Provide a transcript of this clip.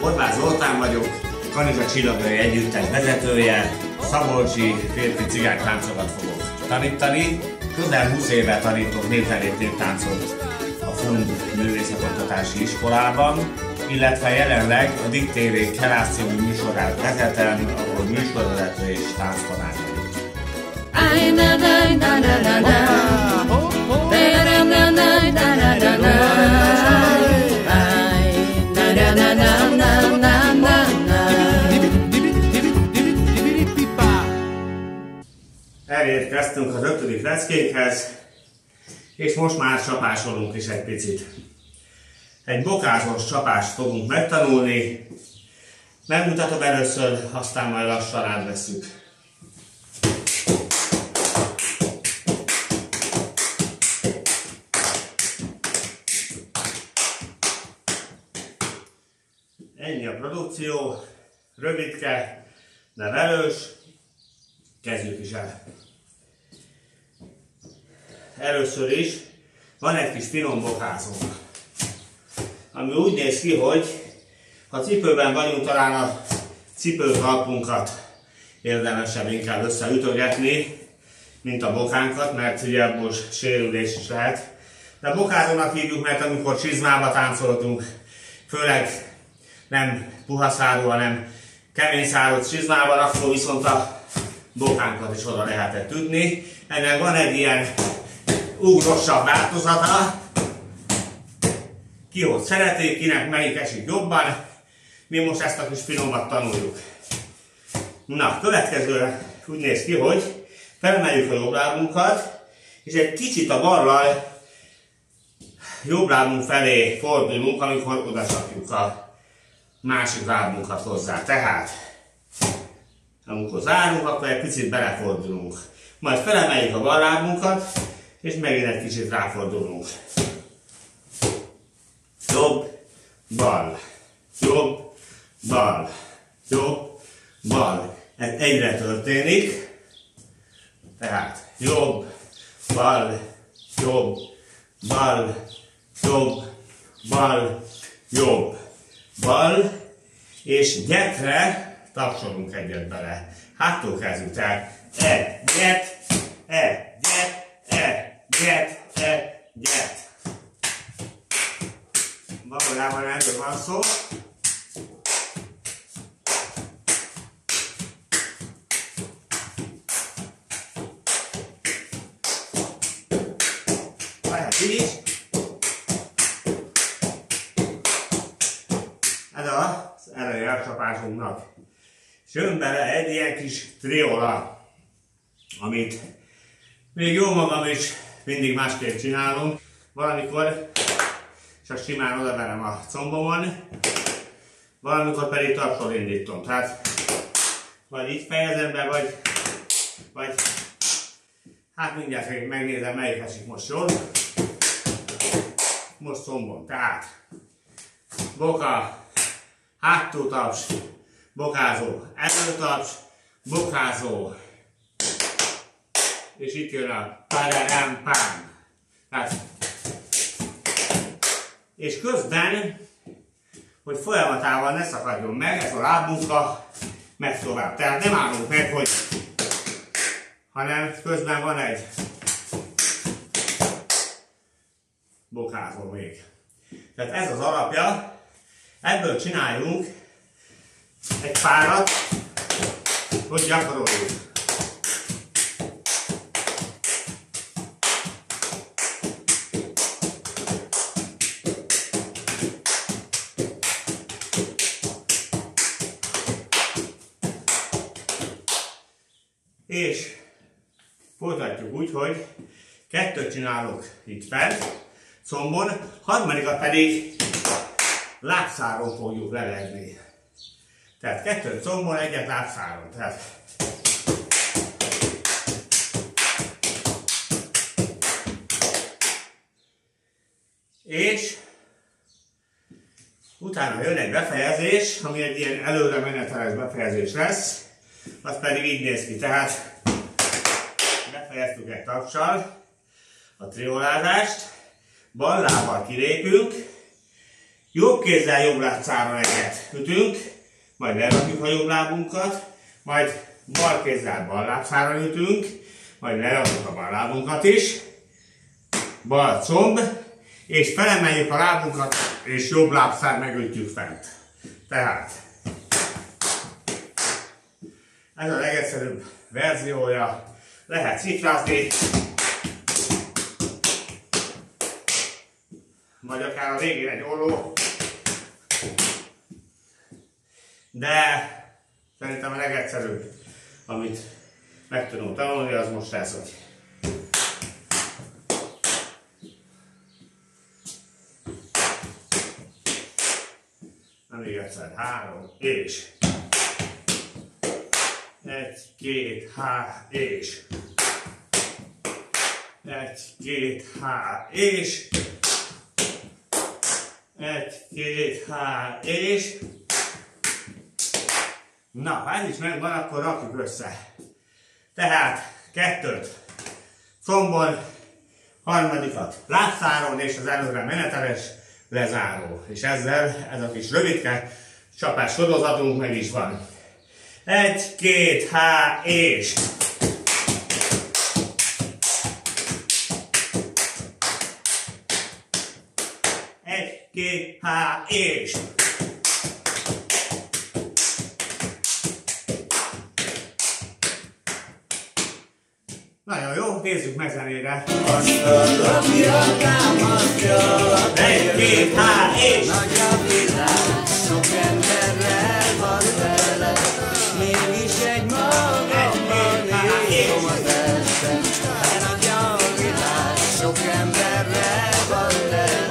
Horváth Zoltán vagyok, Kanizsa Csillagai Együttes vezetője, Szabolcsi férfi cigánytáncokat fogok tanítani. Közel 20 éve tanítok népzenét néptáncot a Fund Művészetoktatási Iskolában, illetve jelenleg a Dick TV Kerász című műsorát vezetem, ahol műsorvezető és tánctanár vagyok. Ay, na, na, na, na, na, na. Elérkeztünk az ötödik leckénkhez, és most már csapásolunk is egy picit. Egy bokázós csapást fogunk megtanulni. Megmutatom először, aztán majd lassan átvesszük. Ennyi a produkció, rövidke, de. Kezdjük is el. Először is van egy kis finom bokázónk, ami úgy néz ki, hogy ha cipőben vagyunk, talán a cipőkalpunkat érdemesebb inkább összeütögetni, mint a bokánkat, mert ugye most sérülés is lehet. De bokázónak hívjuk, mert amikor csizmába táncoltunk, főleg nem puha szárú, hanem kemény szárú csizmában, akkor viszont a bokánkat is oda lehetett ütni. Ennek van egy ilyen ugrosabb változata. Ki hogy szereti, kinek melyik esik jobban. Mi most ezt a kis finomat tanuljuk. Na, következő úgy néz ki, hogy felemeljük a jobb lábunkat, és egy kicsit a ballal jobb lábunk felé fordulunk, amikor oda a másik lábunkat hozzá. Tehát, amikor zárunk, akkor egy picit belefordulunk. Majd felemeljük a bal lábunkat, és megint egy kicsit ráfordulunk. Jobb, bal, jobb, bal, jobb, bal. Ez egyre történik. Tehát jobb, bal, jobb, bal, jobb, bal, jobb, bal, és gyetre tapsolunk egyet bele. Hátul kezdjük, tehát e, get, e, get, get, e, get. Valójában erről van szó. Lehet így is. Ez az eleje a csapásunknak. És jön bele egy ilyen kis triola, amit még jó magam is mindig másképp csinálunk. Valamikor csak simán odaverem a combomon, valamikor pedig tapsol indítom. Tehát vagy így fejezem be, vagy, vagy hát mindjárt megnézem melyik esik most jól. Most combom. Tehát boka, hátul taps, bokázó, előtaps, bokázó. És itt jön a pararám pám. Tehát, és közben, hogy folyamatával ne szakadjon meg, ez a lábmunka megy tovább. Tehát nem állunk meg, hogy hanem közben van egy bokázó még. Tehát ez az alapja, ebből csináljunk egy párat, hogy gyakoroljuk. És folytatjuk úgy, hogy kettőt csinálok itt fent, combon, harmadikat pedig lábszáron fogjuk lelegni. Tehát kettőt combon, egyet lábszáron. Tehát és utána jön egy befejezés, ami egy ilyen előre meneteles befejezés lesz, az pedig így néz ki. Tehát befejeztük egy tapsal a triolázást, bal lábbal kilépünk, Jobb kézzel jobb látszára egyet ütünk, majd lerakjuk a jobb lábunkat, majd bal kézzel bal lábszára ütünk, majd lerakjuk a bal lábunkat is, bal comb, és felemeljük a lábunkat, és jobb lábszár megütjük fent. Tehát, ez a legegyszerűbb verziója. Lehet szikrázni, vagy akár a végén egy olló. De szerintem a legegyszerűbb, amit meg tudom tanulni, az most ez, hogy Na még egyszer, három, és egy, két, há, és egy, két, há, és egy, két, há, és Na, ha ez is megvan, akkor rakjuk össze. Tehát kettőt combon, harmadikat látszáron és az előre meneteles lezáró. És ezzel ez a kis rövidke csapás sorozatunk meg is van. Egy, két, há, és... Egy, két, há, és... Nagyon jó, nézzük meg zenére. Azt a lapja támasztja Egy, két, há, és... Nagy emberrel van